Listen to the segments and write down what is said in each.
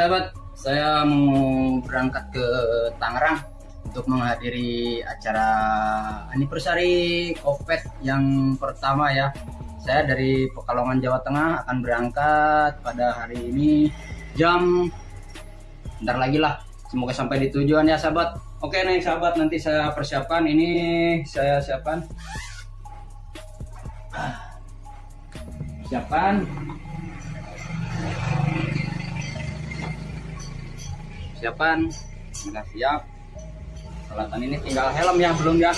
sahabat, saya mau berangkat ke Tangerang untuk menghadiri acara anniversary Kopet yang pertama ya. Saya dari Pekalongan Jawa Tengah akan berangkat pada hari ini jam bentar lagi lah. Semoga sampai di tujuan ya sahabat. Oke nih sahabat nanti saya persiapkan ini saya siapkan. Siapkan siapan sudah siap. Selatan ini tinggal helm ya belum ya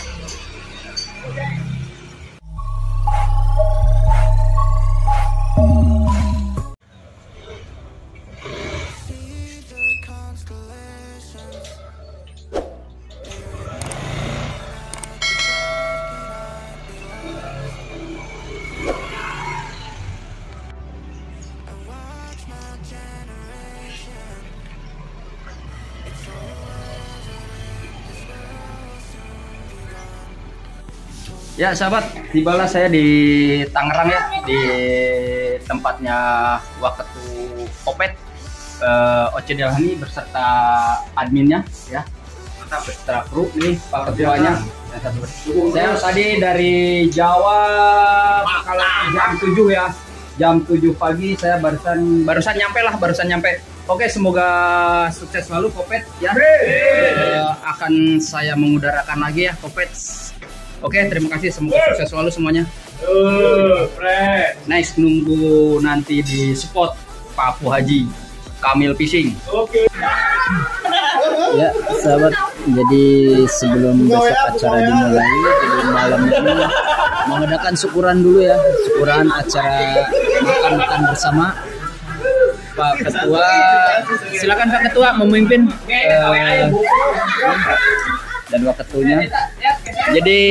Ya sahabat, tibalah saya di Tangerang ya di tempatnya Waketu Kopet uh, Oce Delhani beserta adminnya ya. Beserta kru nih Pak Ketuanya. Saya tadi dari Jawa kalau jam 7 ya. Jam 7 pagi saya barusan barusan nyampe lah barusan nyampe. Oke semoga sukses selalu Kopet ya. Uh, akan saya mengudarakan lagi ya Kopet Oke, terima kasih. Semoga sukses selalu semuanya. Nice, nunggu nanti di spot Papu Haji Kamil Fishing. Oke. Ya, sahabat. Jadi sebelum besok acara dimulai, jadi malam ini mengadakan syukuran dulu ya. Syukuran acara makan-makan bersama. Pak Ketua, silakan Pak Ketua memimpin eh, dan waktunya. Jadi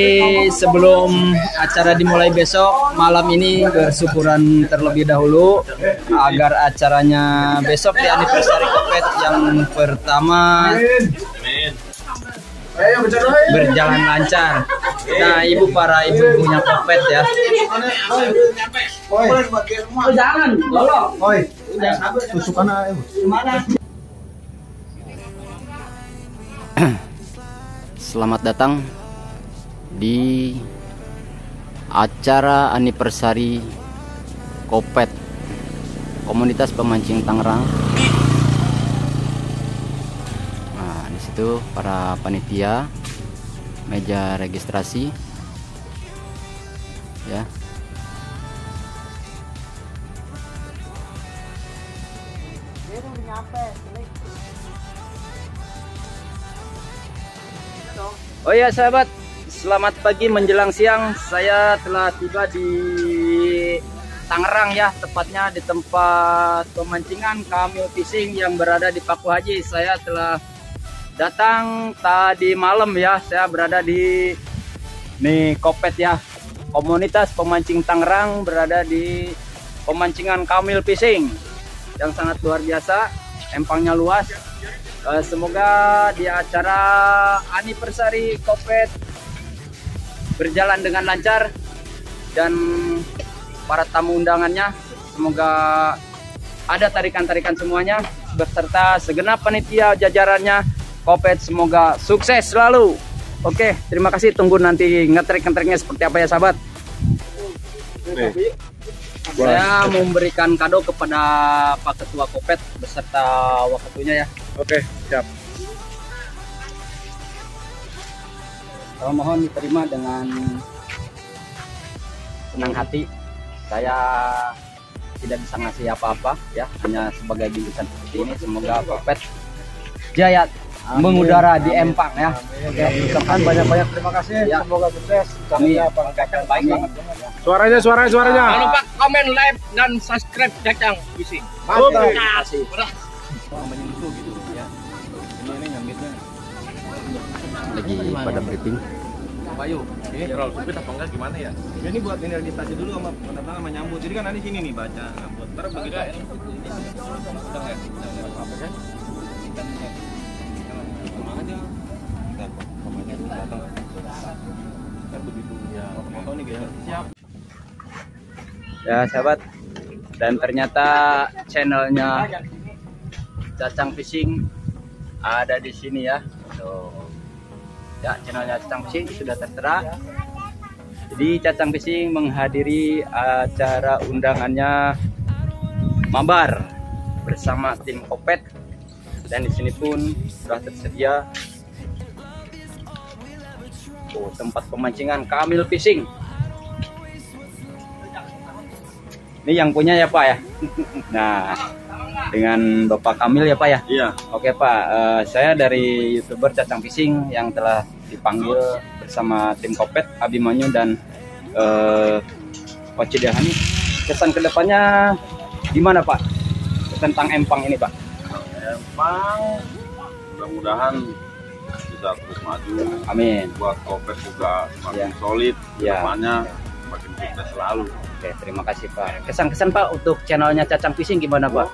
sebelum acara dimulai besok malam ini bersyukuran terlebih dahulu agar acaranya besok di anniversary Kopet yang pertama berjalan lancar. Nah, ibu para ibu-ibunya Kopet ya. jangan, tusukan. Selamat datang di acara anniversary Kopet Komunitas Pemancing Tangerang. Nah, di situ para panitia meja registrasi ya. Oh ya sahabat, selamat pagi menjelang siang. Saya telah tiba di Tangerang ya, tepatnya di tempat pemancingan Kamil Fishing yang berada di Paku Haji. Saya telah datang tadi malam ya, saya berada di nih Kopet ya. Komunitas pemancing Tangerang berada di pemancingan Kamil Fishing yang sangat luar biasa, empangnya luas. Uh, semoga di acara anniversary Kopet berjalan dengan lancar dan para tamu undangannya semoga ada tarikan-tarikan semuanya beserta segenap panitia jajarannya Kopet semoga sukses selalu. Oke, terima kasih. Tunggu nanti ngetrik-ngetriknya seperti apa ya sahabat. Saya mau memberikan kado kepada Pak Ketua Kopet beserta waktunya ya. Oke, siap. Saya mohon diterima dengan senang hati. Saya tidak bisa ngasih apa-apa ya, hanya sebagai bingkisan seperti ini. Semoga Kopet jaya mengudara di Empang ya. Oke, ucapkan banyak-banyak terima kasih. Ya. Semoga sukses. Kami Apa Cacang baik banget. Suaranya, suaranya, suaranya. Jangan lupa komen, like, dan subscribe Cacang Fishing. Oke. Terima kasih. Lagi pada briefing. Bayu, ini terlalu sempit apa enggak gimana ya? ini buat ini registrasi dulu sama pendatang sama nyambut jadi kan nanti sini nih baca nyambut ntar begitu Enggak, ya kan? Aja. Kita datang. Ntar begitu ya foto nih guys. Siap. Ya sahabat. Dan ternyata channelnya Cacang Fishing ada di sini ya. Tuh. Ya, channelnya Cacang sudah tertera. Jadi Cacang Fishing menghadiri acara undangannya Mabar bersama tim Kopet dan di sini pun sudah tersedia oh, tempat pemancingan Kamil Fishing. Ini yang punya ya Pak ya. Nah, dengan Bapak Kamil ya Pak ya. Iya. Oke Pak, eh, saya dari youtuber Cacang Fishing yang telah dipanggil bersama tim Kopet Abimanyu dan eh, Coach Dahani. Kesan ke depannya gimana Pak tentang empang ini Pak? Emang mudah-mudahan bisa terus maju. Amin. Buat Kopet juga semakin Iya. solid, Iya. depannya makin sukses selalu. Oke, terima kasih Pak. Kesan-kesan Pak untuk channelnya Cacang Fishing gimana Pak?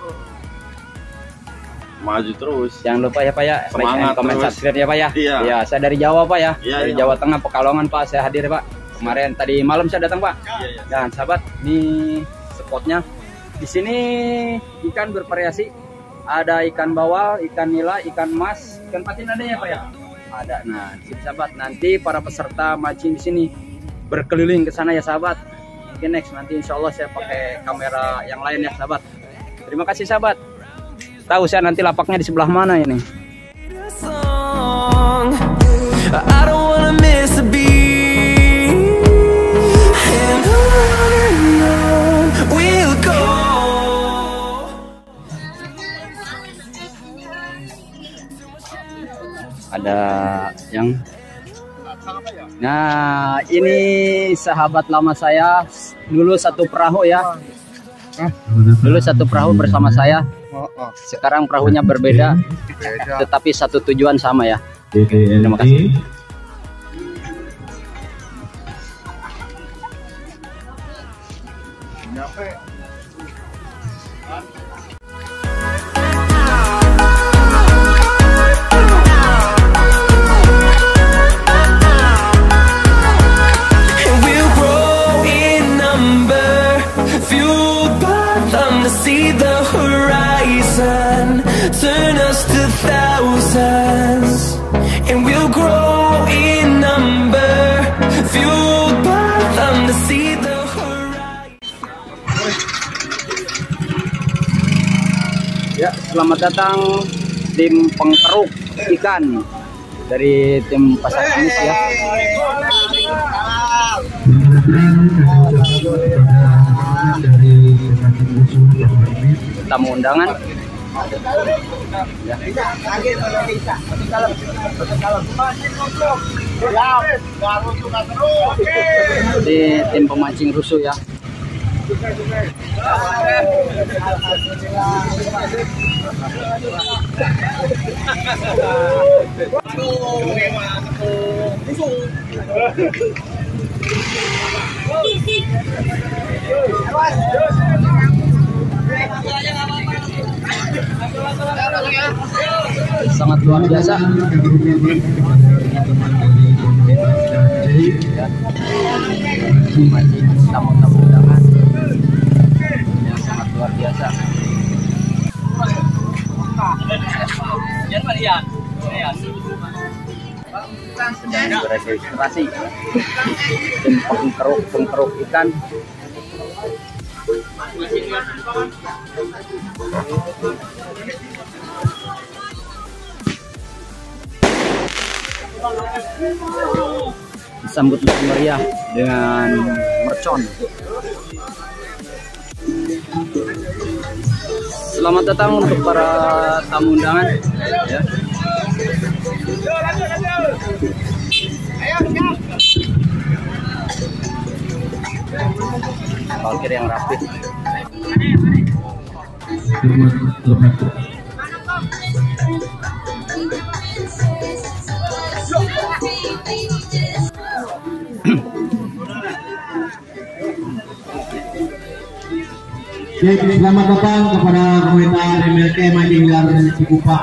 Maju terus. Jangan lupa ya Pak ya, like Semangat and comment, subscribe ya Pak ya. Iya. Ya, saya dari Jawa Pak ya. Iya, dari iya. Jawa Tengah Pekalongan Pak, saya hadir Pak. Kemarin tadi malam saya datang Pak. Iya, iya. Dan sahabat, ini spotnya. Di sini ikan bervariasi. Ada ikan bawal, ikan nila, ikan emas, ikan patin ada ya Pak ya? Ada. Nah, sahabat, nanti para peserta mancing di sini berkeliling ke sana ya sahabat. Mungkin next nanti insya Allah saya pakai kamera yang lain ya sahabat. Terima kasih sahabat. Tahu saya nanti lapaknya di sebelah mana ini? ada yang nah ini sahabat lama saya dulu satu perahu ya. Dulu satu perahu bersama saya. Sekarang perahunya berbeda tetapi satu tujuan sama ya. Terima kasih selamat datang tim pengkeruk ikan dari tim pasar Kamis ya tamu undangan Jadi tim pemancing rusuh ya. Sangat luar biasa. Ya. Sedang beregistrasi tim pengkeruk ikan disambut dengan meriah dengan mercon Selamat datang untuk para tamu undangan ya. Parkir yang rapi. Baik, selamat datang kepada komunitas MLK Mancing Liar Cikupa.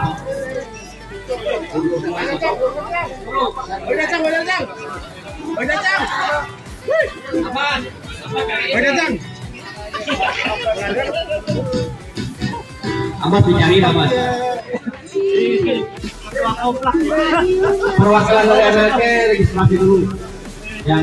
Amat dicari amat. Perwakilan dari MLK registrasi dulu. Yang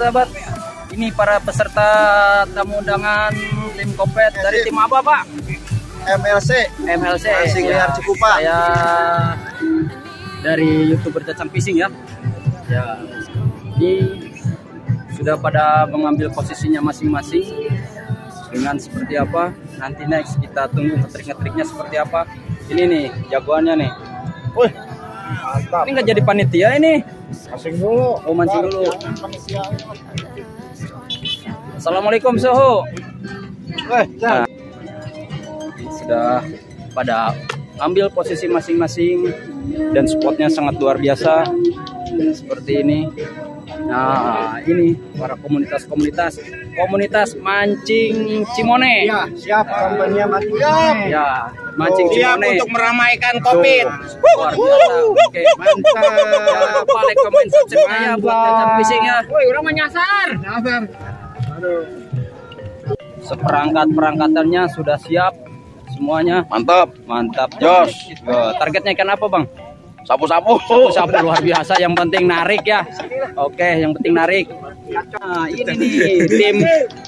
sahabat, ini para peserta tamu undangan tim Kopet dari tim apa Pak? MLC MLC Mancing ya. liar Cikupa. Saya dari youtuber Cacang Fishing ya. Ya, ini sudah pada mengambil posisinya masing-masing dengan seperti apa. Nanti next kita tunggu ngetrik-ngetriknya seperti apa. Ini nih jagoannya nih. Wih, mantap. Ini nggak jadi panitia ini. Masing dulu. Oh mancing dulu. Assalamualaikum Soho. Weh, Nah, sudah pada ambil posisi masing-masing dan spotnya sangat luar biasa seperti ini. Nah, ini para komunitas-komunitas komunitas mancing Cimone. Ya, siap kampanye mati. Ya, mancing Cimone. meramaikan Tuh, Luar biasa. Oke, mantap. Comment, subscribe ya buat Fishing ya. Woi, orang menyasar. Nyasar. Aduh. Seperangkat perangkatannya sudah siap semuanya. Mantap. Mantap. Jos. Targetnya ikan apa, Bang? Sapu-sapu. Sapu luar biasa. Yang penting narik ya. Oke, yang penting narik. Nah, ini nih tim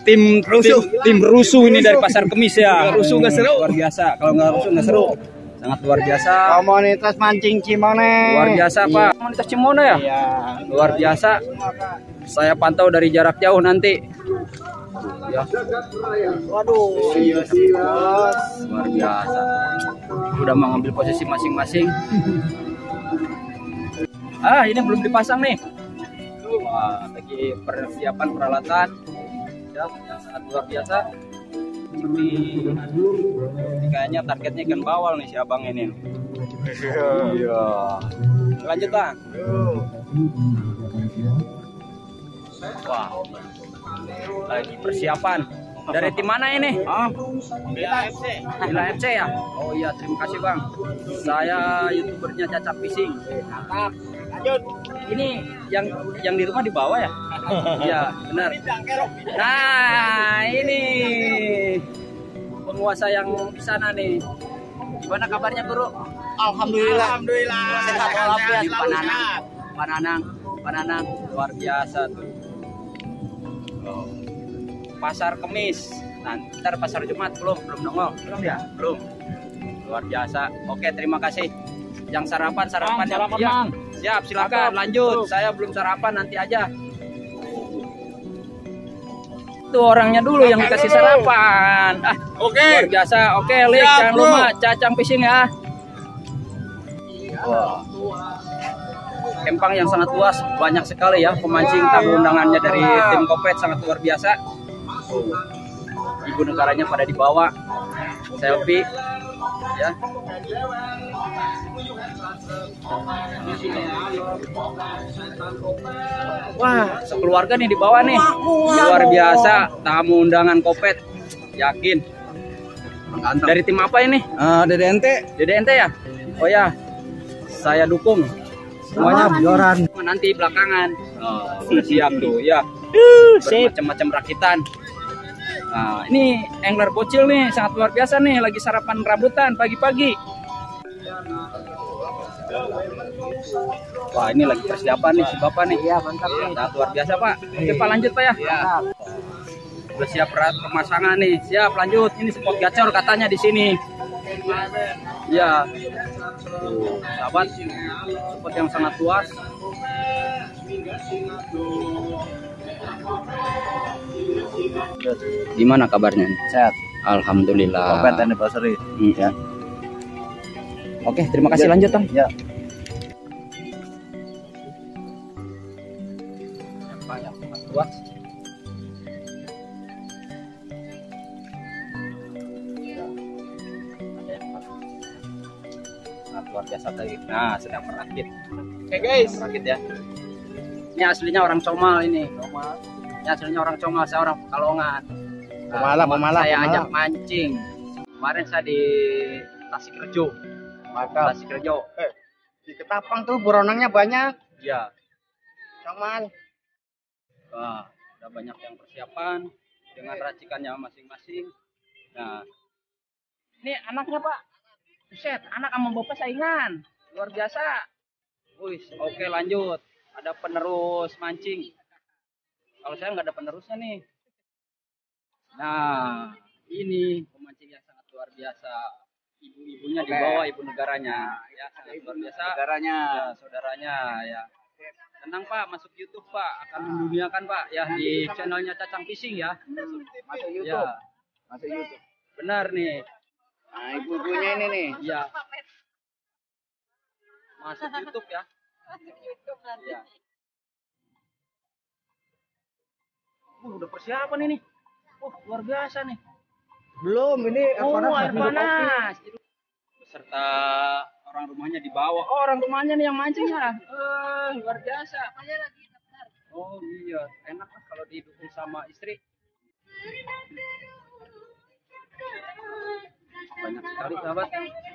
tim rusuh tim, tim rusuh ini dari pasar kemis ya. Rusuh nggak seru. Luar biasa. Kalau nggak rusuh nggak seru. Sangat luar biasa. Komunitas mancing Cimone. Luar biasa Pak. Komunitas Cimono ya? Iya. Luar biasa. Saya pantau dari jarak jauh nanti. Ya. Waduh, iya luar biasa udah mengambil posisi masing-masing ah ini belum dipasang nih wah lagi persiapan peralatan ya yang sangat luar biasa ini kayaknya targetnya ikan bawal nih si abang ini iya lanjut bang wah lagi persiapan dari tim mana ini? Oh, Bila FC. Bila FC ya? Oh iya, terima kasih Bang. Saya youtubernya Cacap Fishing. Mantap. Ini yang yang di rumah di bawah ya? Iya, benar. Nah, ini penguasa yang di sana nih. Gimana kabarnya, Guru? Alhamdulillah. Alhamdulillah. Sehat walafiat. Pananang, Pananang, Pananang, luar biasa tuh. Oh. Pasar Kemis. Nah, ntar pasar Jumat belum, belum nongol. Belum ya? Belum. Luar biasa. Oke, terima kasih. Yang sarapan, sarapan yang sarapan, ya. Bang. Siap, silakan lanjut. Saya belum sarapan, nanti aja. Tuh orangnya dulu yang dikasih sarapan. Ah, Oke. luar biasa. Oke, Lik, Siap, jangan bro. lupa cacang fishing ya. Wah. Kempang yang sangat luas, banyak sekali ya pemancing tamu undangannya dari tim Kopet sangat luar biasa. Ibu negaranya pada dibawa selfie ya. Wah, sekeluarga nih di bawah nih. Luar biasa tamu undangan Kopet. Yakin. Dari tim apa ini? Ah, Dede Ente. Dede ente ya? Oh ya, saya dukung semuanya joran. nanti belakangan. Oh, siap tuh ya. Macam-macam rakitan. Nah, ini angler bocil nih sangat luar biasa nih lagi sarapan rambutan pagi-pagi. Wah, ini lagi persiapan nih si Bapak nih. Iya, mantap nih. Sangat luar biasa, Pak. Oke, Pak lanjut, Pak ya. Udah siap pemasangan nih. Siap, lanjut. Ini spot gacor katanya di sini. Iya. Tuh, Sahabat, spot yang sangat luas. Gimana kabarnya? Sehat. Alhamdulillah. Kopet anniversary. Hmm. Ya. Oke, terima kasih lanjut, Bang. Ya. nah, luar biasa tadi nah sedang merakit oke guys merakit ya ini aslinya orang Comal ini Comal ini aslinya orang Comal saya orang Pekalongan Nah, Pemalang, kemarin pemalang, saya pemalang. ajak mancing kemarin saya di Tasikrejo Maka Tasikrejo di Ketapang tuh buronangnya banyak. iya Cuman Wah, udah banyak yang persiapan dengan racikannya masing-masing. Nah, ini anaknya Pak. Buset, anak sama bapak saingan. Luar biasa. Wih, oke lanjut. Ada penerus mancing. Kalau saya nggak ada penerusnya nih. Nah, ini pemancing yang sangat luar biasa. Ibu-ibunya di bawah ibu negaranya. Ya, sangat luar biasa. negaranya Ya, saudaranya ya. Tenang Pak, masuk YouTube Pak, akan menduniakan Pak ya di channelnya Cacang Fishing ya. masuk YouTube. Ya, Masuk YouTube. benar nih. Nah, ibu-ibunya ini nih. Ya. Masuk YouTube ya. Ya. Uh, udah persiapan ini. Wah, luar biasa nih. Belum, ini Oh, air panas. Beserta orang rumahnya di bawah. Oh, orang rumahnya nih yang mancing ya. Eh, luar biasa. Oh iya, enak lah kalau didukung sama istri. Banyak sekali sahabat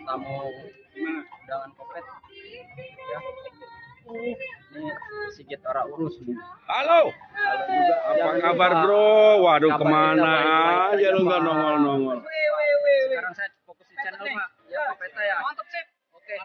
tamu undangan kopet. Ya. Ini Sigit Ora Urus nih. Halo. Halo juga. Apa Jangan kabar bro? Waduh Kabar ke mana aja lu nggak nongol-nongol. Sekarang saya fokus di channel Pak. Ya, Kopeta ya. Mantap, Sip. Oke.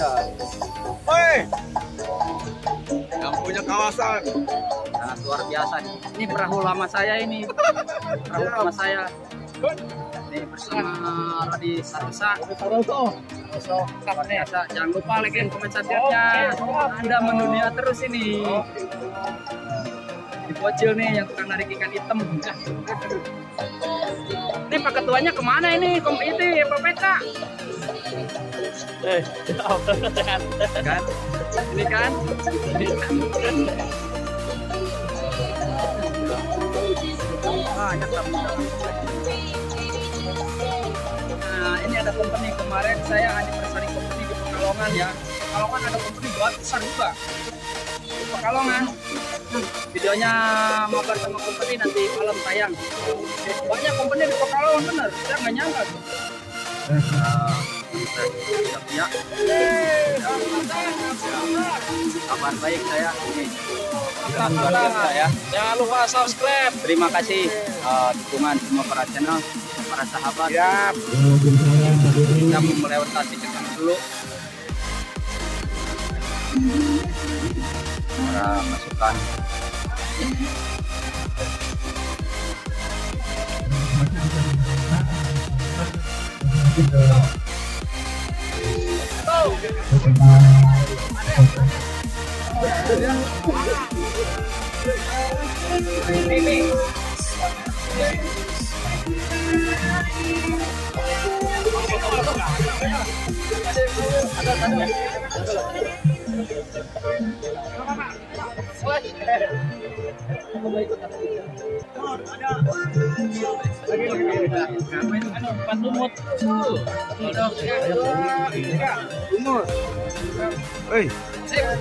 Kopeta sih. Yang punya kawasan. sangat luar biasa nih. Ini perahu lama saya ini. Perahu lama saya. Ini bersama Radi Sarosa. Saroso. Biasa. Jangan lupa like dan komen subscribe-nya. Anda mendunia terus ini. Di bocil nih yang tukang narik ikan hitam. Ini Pak Ketuanya ke mana ini? Kom itu. Eh, kan? Ini kan? Nah, ini ada company kemarin saya anniversary company di Pekalongan ya. Pekalongan ada company buat besar juga. Di Pekalongan. Videonya mabar sama company nanti malam tayang. Banyak company di Pekalongan bener. Saya nggak nyangka. tuh. Ya. Kabar baik saya. Luar biasa ya. Jangan lupa subscribe. Terima kasih uh, dukungan semua para channel, para sahabat. Ya, Kita melewati sana dulu. Para masukan. Terima kasih. Aku mau Patumot. Umur. Hey. Sip.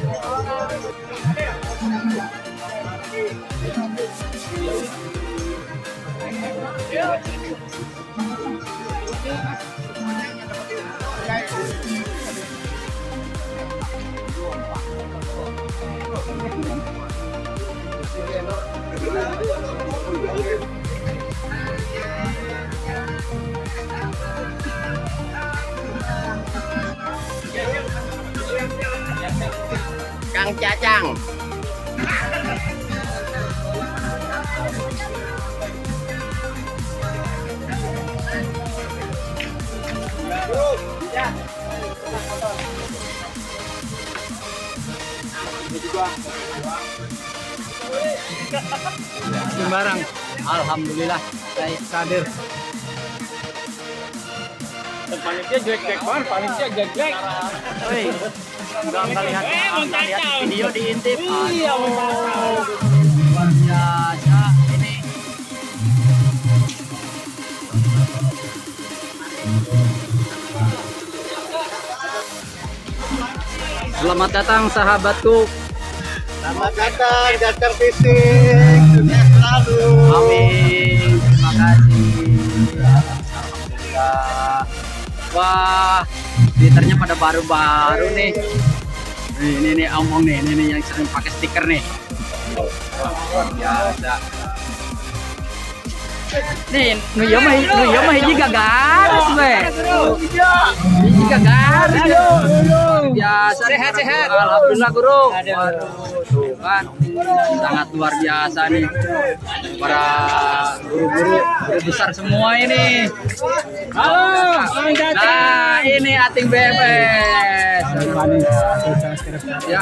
Thank you căng cha chăng Thank you. Sembarang. Alhamdulillah saya kader. Panitia jelek-jelek banget, panitia jelek-jelek. Woi, nggak ngelihat nggak lihat video diintip. Iya, luar biasa ini. Selamat datang sahabatku. Selamat datang, datang fisik. Sukses selalu. Amin. Terima kasih. Alhamdulillah. Wah, twitternya pada baru-baru nih. Nih, ini nih omong nih, ini nih yang sering pakai stiker nih. Luar biasa. Nih, nu iya mah nu mah hiji gagaris we. Hiji gagaris. Biasa sehat sehat. Alhamdulillah guru. Waduh, kan sangat luar biasa nih para guru-guru guru besar semua ini. Halo, Nah, ini Ating Bebes. Ya.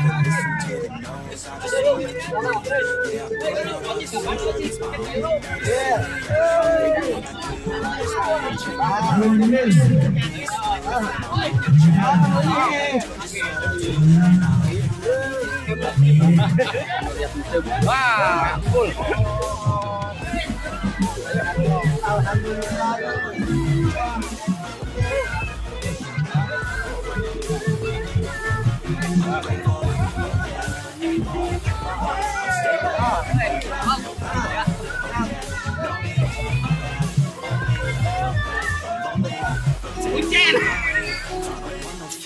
Wah, full.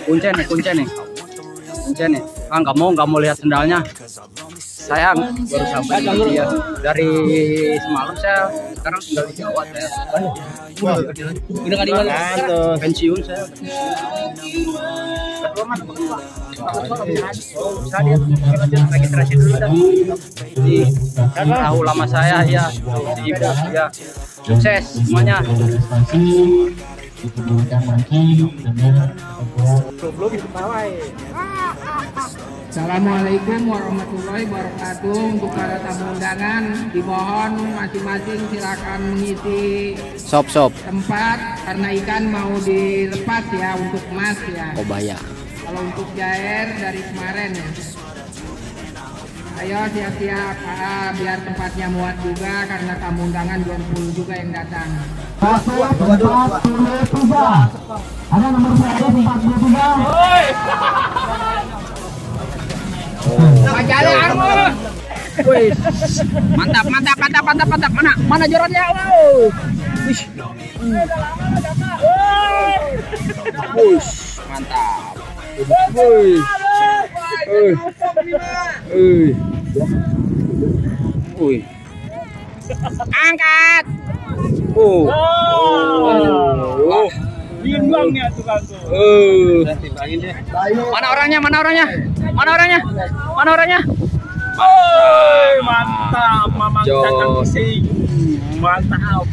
Kuncen nih, kuncen nih. Kuncen nih. Ah, nggak mau, nggak mau lihat sendalnya. Sayang, baru sampai di dia. Dari semalam saya sekarang tinggal di Jawa saya. Udah nggak di mana? Pensiun saya. Ketua mana? Lanjut registrasi dulu dah. Di tahu lama saya ya, si ibu ya. Sukses semuanya. Assalamualaikum warahmatullahi wabarakatuh Untuk para tamu undangan Dimohon masing-masing silakan mengisi Sop sop. tempat Karena ikan mau dilepas ya untuk emas ya Obaya. Kalau untuk jair dari kemarin ya Ayo siap-siap ah, biar tempatnya muat juga karena tamu undangan 20 juga yang datang. Ada nomor 143. Majalah Wih, mantap, mantap, mantap, mantap, mantap. Mana, mana jorannya? Wow. Wih. Wih, mantap. Wih. Wih. Angkat. Oh. Oh. Bimbangnya tukang tuh. Uh. Mana orangnya? Mana orangnya? Mana orangnya? Mana orangnya? Oi, mantap, Mamang Jos. Cakang Sing. Mantap.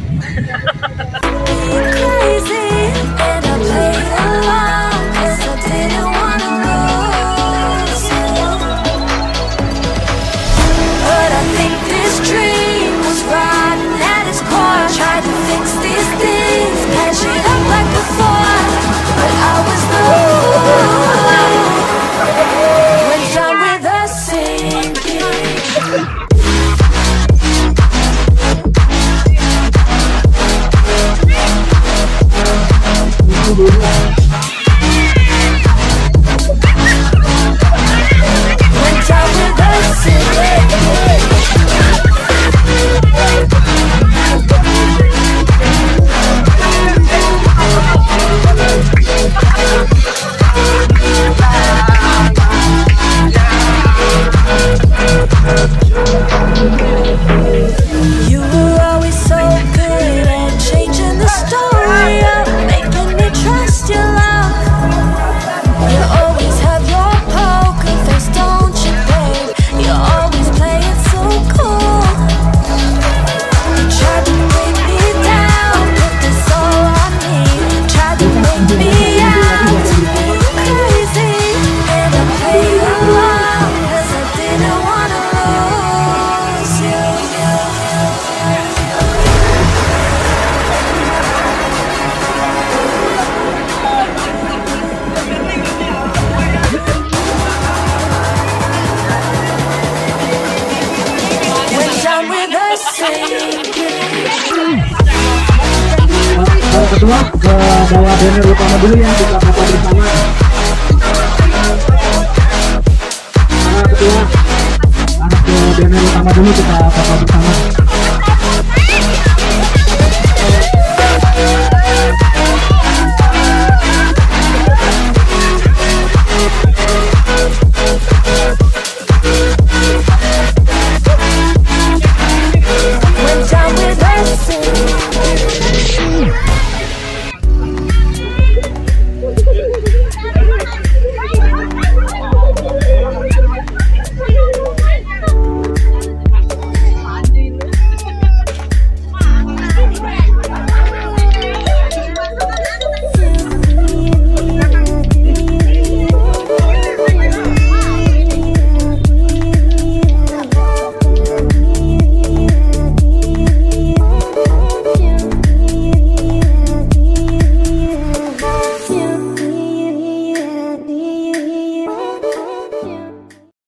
crazy and I played along 'cause I didn't wanna she looked like a fool.